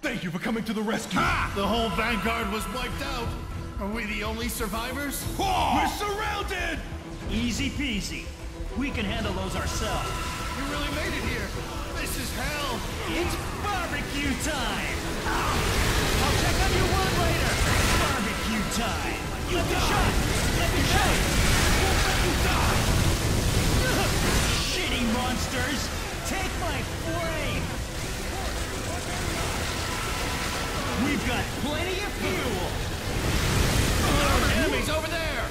Thank you for coming to the rescue. The whole Vanguard was wiped out. Are we the only survivors? We're surrounded! Easy peasy. We can handle those ourselves. You really made it here. This is hell. It's barbecue time! I'll check on you one later! Barbecue time! Let me shot! Let me shot! Won't let you die! Shitty monsters! Take my flame! We've got plenty of fuel! Enemies over there.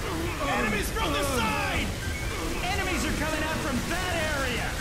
Enemies from the side! Enemies are coming out from that area!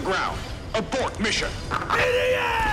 Ground. Abort mission. Idiot!